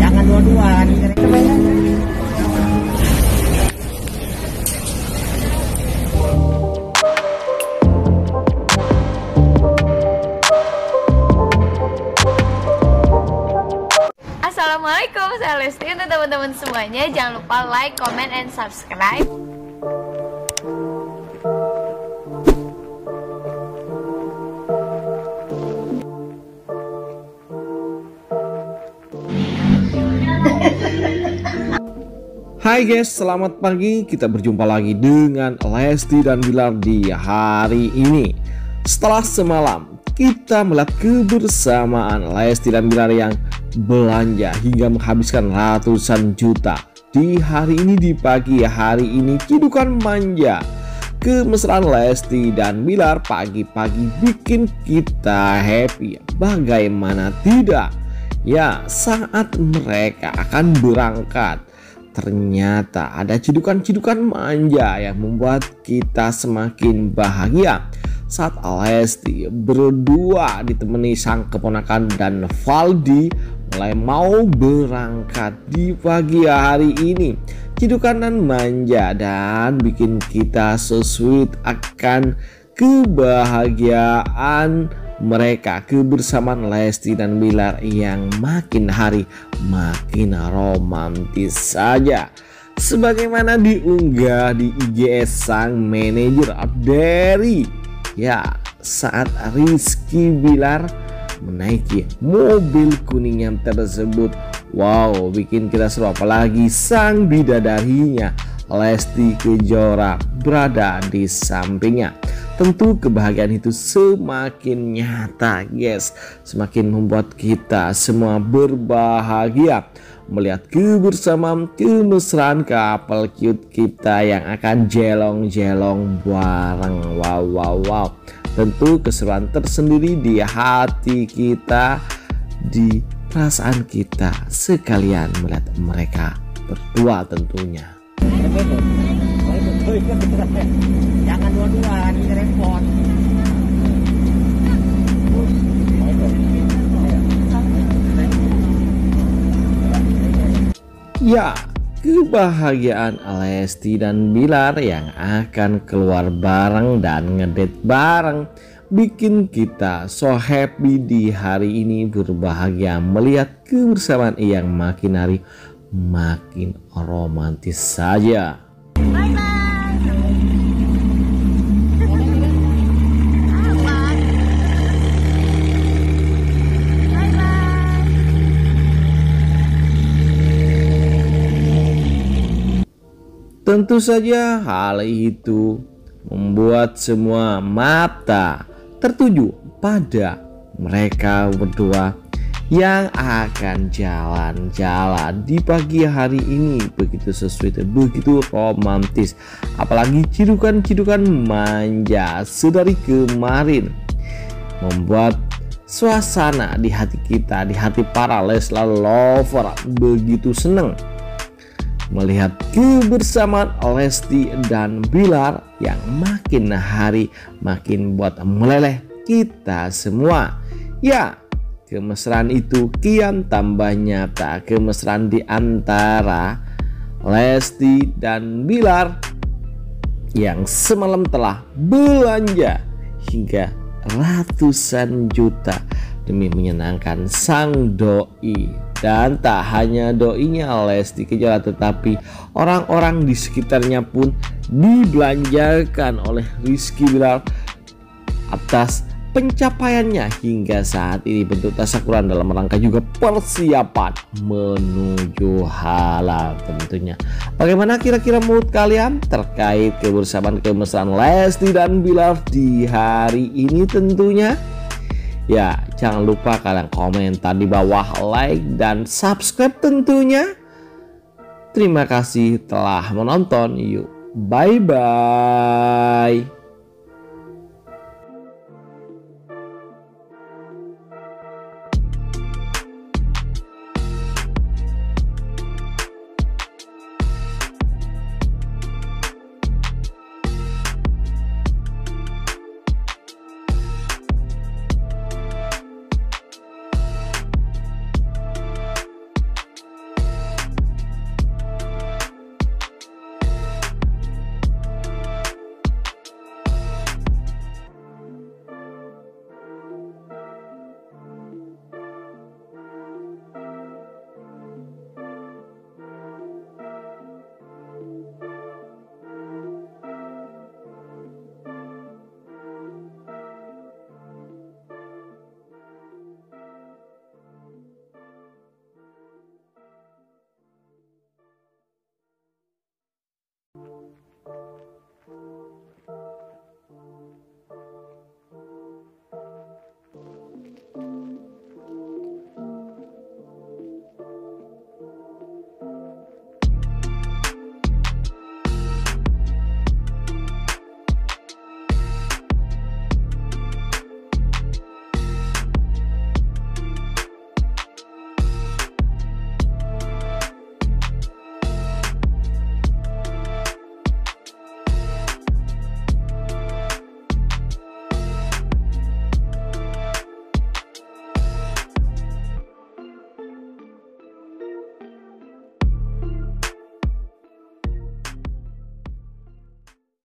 Jangan dua-duaan. Assalamualaikum, saya Lesti Untuk teman-teman semuanya Jangan lupa like, comment, and subscribe Hai guys, selamat pagi. Kita berjumpa lagi dengan Lesti dan Bilar di hari ini. Setelah semalam kita melihat kebersamaan Lesti dan Bilar yang belanja hingga menghabiskan ratusan juta. Di hari ini di pagi hari ini cidukan manja. Kemesraan Lesti dan Bilar pagi-pagi bikin kita happy. Bagaimana tidak? Ya, saat mereka akan berangkat ternyata ada cidukan-cidukan manja yang membuat kita semakin bahagia. Saat Lesti berdua ditemani sang keponakan dan Valdi mulai mau berangkat di pagi hari ini. Cidukan dan manja dan bikin kita sesuai akan kebahagiaan mereka kebersamaan Lesti dan Bilar yang makin hari makin romantis saja. Sebagaimana diunggah di IGS sang manajer dari ya saat Rizky Bilar menaiki mobil kuning yang tersebut. Wow bikin kita seru. Apalagi sang bidadarinya Lesti Kejora berada di sampingnya tentu kebahagiaan itu semakin nyata guys semakin membuat kita semua berbahagia. Melihat kebersamaan kemesraan kapal cute kita yang akan jelong-jelong bareng. Wow wow wow. Tentu keseruan tersendiri di hati kita di perasaan kita sekalian melihat mereka berdua tentunya Jangan dua-duaan, ini repot. Ya, kebahagiaan Lesti dan Bilar yang akan keluar bareng dan ngedate bareng bikin kita so happy di hari ini berbahagia melihat kebersamaan yang makin hari makin romantis saja. Tentu saja hal itu membuat semua mata tertuju pada mereka berdua yang akan jalan-jalan di pagi hari ini. Begitu sesuai begitu romantis. Apalagi cidukan-cidukan manja sedari kemarin membuat suasana di hati kita di hati para Leslar lover begitu seneng melihat kebersamaan Lesti dan Bilar yang makin hari makin buat meleleh kita semua. Ya, kemesraan itu kian tambah nyata. Kemesraan di antara Lesti dan Bilar yang semalam telah belanja hingga ratusan juta demi menyenangkan sang doi dan tak hanya doinya Lesti Kejora tetapi orang-orang di sekitarnya pun dibelanjakan oleh Rizky Bilal atas pencapaiannya. Hingga saat ini bentuk tasakuran dalam rangka juga persiapan menuju halal tentunya. Bagaimana kira-kira menurut kalian terkait kebersamaan kemesraan Lesti dan Bilar di hari ini tentunya Ya, jangan lupa kalian komentar di bawah, like dan subscribe tentunya. Terima kasih telah menonton. Yuk, bye bye.